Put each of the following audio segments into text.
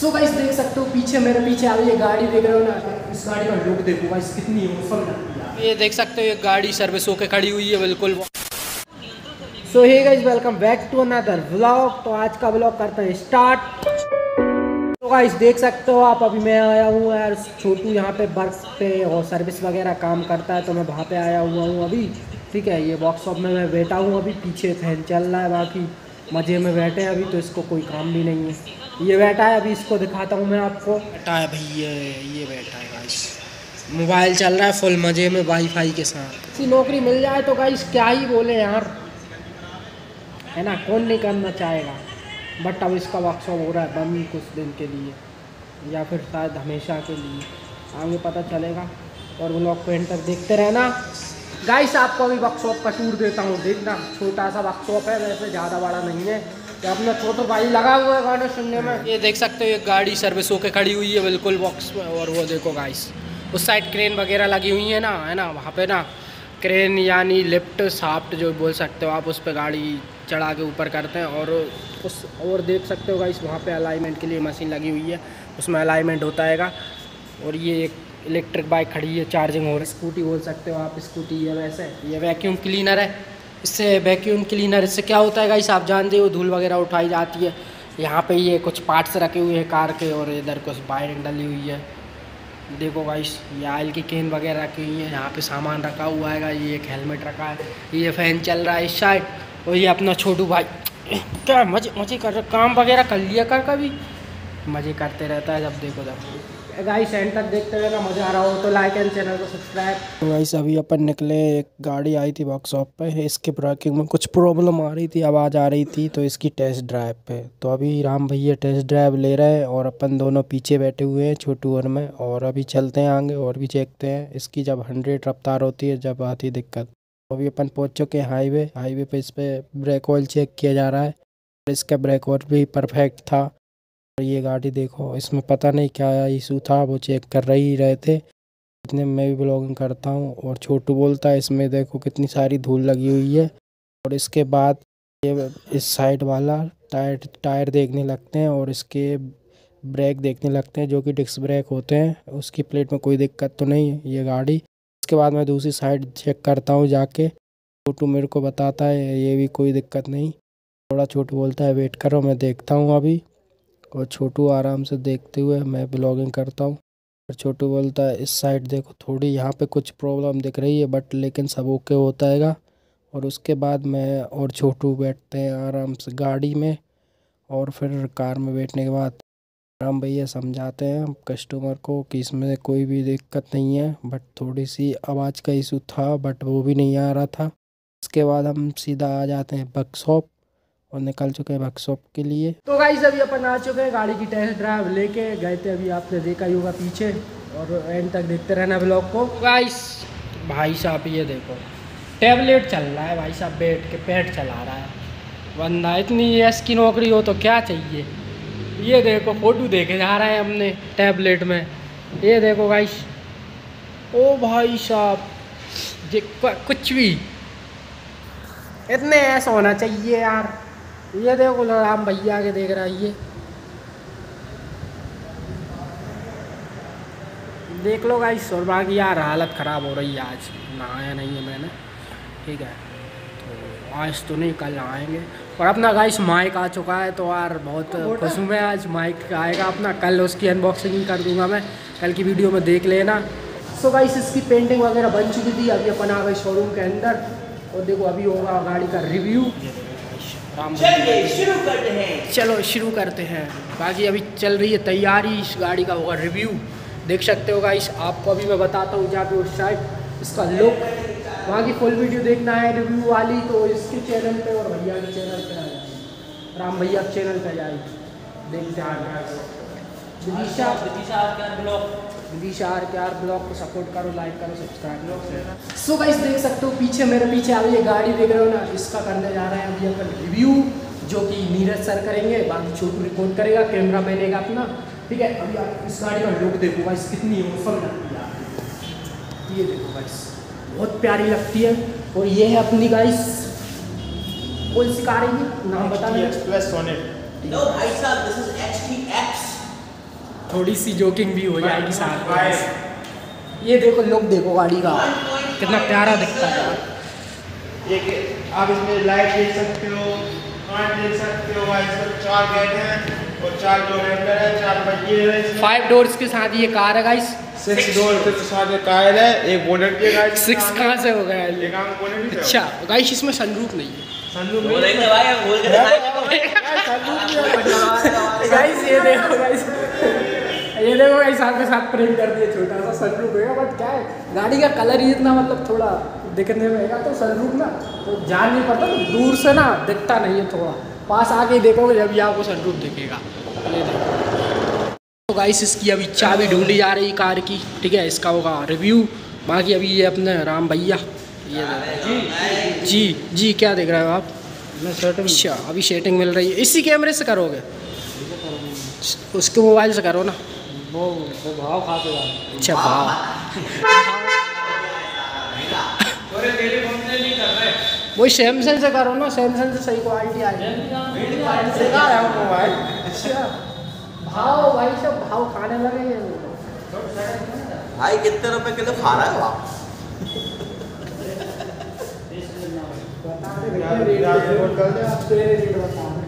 So guys देख सकते हो पीछे मेरे पीछे आ ये गाड़ी देख रहे हो ना? इस गाड़ी का लुक देखो गाइस कितनी औसम लगती है ये देख सकते हो ये गाड़ी सर्विस होके खड़ी हुई है बिल्कुल। So hey guys welcome back to another vlog तो आज का व्लॉग करते हैं स्टार्ट तो गाइस देख सकते हो आप अभी मैं आया हूँ यार छोटू यहाँ पे वर्क पे और सर्विस वगैरह काम करता है तो मैं वहाँ पे आया हुआ हूँ अभी। ठीक है ये वर्कशॉप में मैं बैठा हूँ अभी पीछे फ़ैन चल रहा है बाकी मज़े में बैठे हैं अभी तो इसको कोई काम भी नहीं है। ये बैठा है अभी इसको दिखाता हूँ मैं आपको। बैठा है भाई ये ये बैठा है गाइस मोबाइल चल रहा है फुल मज़े में वाईफाई के साथ। किसी नौकरी मिल जाए तो गाइस क्या ही बोले यार। है ना कौन नहीं करना चाहेगा। बट अब इसका वर्कशॉप हो रहा है बंद कुछ दिन के लिए या फिर शायद हमेशा के लिए। आगे पता चलेगा और ब्लॉग को एंटर देखते रहना। गाइस आपको अभी वर्कशॉप का टूर देता हूँ देखना। छोटा सा वर्कशॉप है वैसे ज़्यादा बड़ा नहीं है। अपना छोटो भाई लगा हुआ है गाने सुनने में? ये देख सकते हो, ये गाड़ी सर्विस होके खड़ी हुई है बिल्कुल बॉक्स में, और वो देखो गाइस उस साइड क्रेन वगैरह लगी हुई है ना है ना, वहाँ पे ना क्रेन यानी लिफ्ट साफ्ट जो बोल सकते हो आप, उस पर गाड़ी चढ़ा के ऊपर करते हैं, और उस, और देख सकते हो गाइस वहाँ पे अलाइनमेंट के लिए मशीन लगी हुई है, उसमें अलाइनमेंट होता है और ये एक इलेक्ट्रिक बाइक खड़ी है चार्जिंग हो रही स्कूटी बोल सकते हो आप स्कूटी है वैसे, ये वैक्यूम क्लीनर है इससे वैक्यूम क्लीनर इससे क्या होता है गाइस आप जानते हो, धूल वगैरह उठाई जाती है। यहाँ पे ये कुछ पार्ट्स रखे हुए हैं कार के और इधर कुछ वायरिंग डली हुई है। देखो गाइस ये आयल की केन वगैरह रखी हुई है, यहाँ पे सामान रखा हुआ है ये एक हेलमेट रखा है, ये फ़ैन चल रहा है इस साइड और ये अपना छोटू भाई। क्या मज़े मज़े कर काम वगैरह कर लिया कर कभी? मज़े करते रहता है जब देखो जब। गाइस एंड तक देखते हुए मज़ा आ रहा हो तो लाइक एंड चैनल को सब्सक्राइब गाइस अभी अपन निकले, एक गाड़ी आई थी वर्कशॉप पे, इसके ब्रेकिंग में कुछ प्रॉब्लम आ रही थी, आवाज़ आ रही थी तो इसकी टेस्ट ड्राइव पे। तो अभी राम भैया टेस्ट ड्राइव ले रहे हैं और अपन दोनों पीछे बैठे हुए हैं, छोटू और में, और अभी चलते हैं आगे, और भी देखते हैं। इसकी जब हंड्रेड रफ्तार होती है, जब आती दिक्कत। तो अभी अपन पहुँच चुके हैं हाईवे हाईवे पे इस पर ब्रेक ऑयल चेक किया जा रहा है। इसका ब्रेक ऑयल भी परफेक्ट था। ये गाड़ी देखो, इसमें पता नहीं क्या इशू था, वो चेक कर रही रहे थे। इतने मैं भी ब्लॉगिंग करता हूँ और छोटू बोलता है, इसमें देखो कितनी सारी धूल लगी हुई है। और इसके बाद ये इस साइड वाला टायर टायर देखने लगते हैं और इसके ब्रेक देखने लगते हैं, जो कि डिस्क ब्रेक होते हैं। उसकी प्लेट में कोई दिक्कत तो नहीं है ये गाड़ी। इसके बाद मैं दूसरी साइड चेक करता हूँ जाके। छोटू मेरे को बताता है, ये भी कोई दिक्कत नहीं। थोड़ा छोटू बोलता है, वेट करो, मैं देखता हूँ अभी। और छोटू आराम से देखते हुए मैं ब्लॉगिंग करता हूँ। और छोटू बोलता है, इस साइड देखो, थोड़ी यहाँ पे कुछ प्रॉब्लम दिख रही है बट लेकिन सब ओके होता है और उसके बाद मैं और छोटू बैठते हैं आराम से गाड़ी में और फिर कार में बैठने के बाद राम भैया समझाते हैं कस्टमर को कि इसमें कोई भी दिक्कत नहीं है बट थोड़ी सी आवाज़ का इशू था बट वो भी नहीं आ रहा था। इसके बाद हम सीधा आ जाते हैं वर्कशॉप और निकल चुके हैं वर्कशॉप के लिए। तो गाइस अभी अपन आ चुके हैं गाड़ी की टेस्ट ड्राइव लेके। गए थे अभी आपने देखा ही होगा पीछे। और एंड तक देखते रहना ब्लॉग को। गाइस भाई साहब, ये देखो। टैबलेट चल रहा है भाई साहब, बैठ के पेट चला रहा है। बंदा, इतनी एस की नौकरी हो तो क्या चाहिए? ये देखो फ़ोटो देखे जा रहा है हमने टैबलेट में। ये देखो गाइस ओ भाई साहब कुछ भी। इतने ऐसा होना चाहिए यार। ये देखो राम भैया के देख रहा है ये। देख लो गाइस और बाकी यार हालत ख़राब हो रही है आज। नहाया नहीं है मैंने। ठीक है। तो आज तो नहीं कल आएँगे और अपना गाइस माइक आ चुका है तो यार बहुत खुश हूँ मैं आज। माइक आएगा अपना। कल उसकी अनबॉक्सिंग कर दूँगा मैं। कल की वीडियो में देख लेना। सो गाइस इसकी पेंटिंग वगैरह बन चुकी थी। अभी अपन आ गए शोरूम के अंदर। और देखो अभी होगा गाड़ी का रिव्यू चलिए शुरू करते हैं। चलो शुरू करते हैं। बाकी अभी चल रही है तैयारी। इस गाड़ी का होगा रिव्यू देख सकते होगा इस आपको अभी मैं बताता हूँ पे उस साइड इसका लुक वहाँ की फुल वीडियो देखना है रिव्यू वाली तो इसके चैनल पे और भैया के चैनल पे आ राम भैया के चैनल पे जाएगी। देखते हैं Vidisha R K R vlog को सपोर्ट करो लाइक करो सब्सक्राइब करो। सो गाइस देख सकते हो पीछे मेरे पीछे अभी ये गाड़ी देख रहे हो ना इसका करने जा रहे हैं अभी अपन रिव्यू जो कि नीरज सर करेंगे बाकी छोटू रिकॉर्ड करेगा कैमरा मैन अपना। ठीक है अभी आप इस गाड़ी का लुक देखो गाइस कितनी औसम लगती है। ये देखो गाइस बहुत प्यारी लगती है। और ये है अपनी गाइस कौन सी कार है नाम बता एक्सप्रेस सोनेट नो भाई साहब दिस इज़ एचटीएक्स थोड़ी सी जोकिंग भी हो जाएगी साथ में। ये देखो लुक देखो गाड़ी का। कितना प्यारा दिखता है। एक आप इसमें लाइट देख सकते हो कांच देख सकते हो भाई इसमें चार गेट हैं और चार डोर हैंडल है चार पहिए हैं फाइव डोर्स के साथ ये कार है गाइस सिक्स डोर के साथ एक टायर है एक बोनट है गाइस सिक्स कहाँ से हो गया ये है। अच्छा गाइस इसमें सनरूफ नहीं है। सनरूफ नहीं ले भाई हम बोल के गाइस ये देखो गाइस ये देखो गाइस साथ के साथ प्रेम कर दिए छोटा सा सनरूफ है बट क्या है? गाड़ी का कलर ही इतना मतलब थोड़ा दिखने में है तो सनरूफ ना तो जान नहीं पड़ता तो दूर से ना दिखता नहीं है थोड़ा। पास आके ही देखोगे जब भी आपको सनरूफ दिखेगा। ये देखो। तो गाइस इसकी अभी चाबी ढूंढी जा रही कार की ठीक है? इसका होगा रिव्यू बाकी अभी ये अपने राम भैया। ये देखो। जी जी क्या देख रहे हो आप? अच्छा अभी सेटिंग मिल रही है। इसी कैमरे से करोगे? उसके मोबाइल से करो ना वो वो भाव खाते जा अच्छा भाव वही सैमसंग से करो ना सैमसंग से सही क्वालिटी आएगी अच्छा भाव भाई सब भाव खाने लगे भाई कितने रुपए किलो खा रहा है आप बता दे भैया रेट दे दे आप तेरे रेट बता दे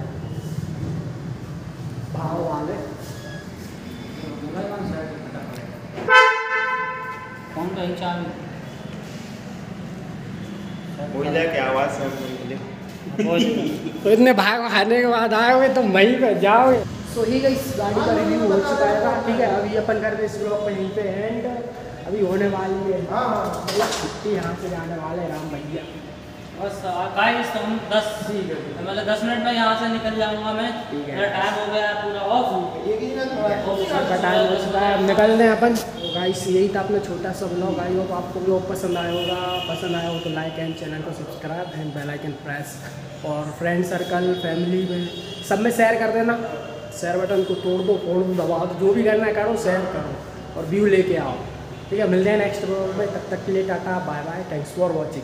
भाव वाले चाबी बोला क्या आवाज़ तो इतने भाग खाने के बाद आए तो वहीं पे जाओगे। सो ही गई इस गाड़ी का रिव्यू हो चुका है ठीक है अभी अपन करते इस ब्लॉग पर यहीं पे एंड अभी होने वाली है। हाँ मतलब छुट्टी यहाँ से जाने वाले राम भैया। बस गाइस हम दस मतलब दस मिनट में यहाँ से निकल जाऊँगा मैं। मेरा टाइम हो गया पूरा ऑफ़ टाइम हो चुका है हैं अपन। गाइस यही था अपना छोटा सा ब्लॉग आई होप आपको ब्लॉग पसंद आया होगा। पसंद आया हो तो लाइक एंड चैनल को subscribe and bell icon press और फ्रेंड सर्कल फैमिली में सब में शेयर कर देना। शेयर बटन को तोड़ दो फोड़ दो दबा दो जो भी करना है करो शेयर करो। और व्यू लेके आओ। ठीक है मिलते हैं नेक्स्ट ब्लॉग में। तब तक के लिए tata bye bye thanks for watching